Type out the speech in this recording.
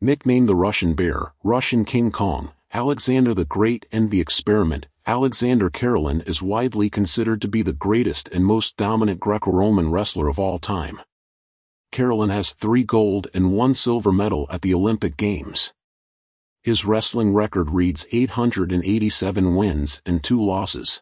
Nicknamed the Russian Bear, Russian King Kong, Alexander the Great and the Experiment, Alexander Karelin is widely considered to be the greatest and most dominant Greco-Roman wrestler of all time. Karelin has three gold and one silver medal at the Olympic Games. His wrestling record reads 887 wins and 2 losses.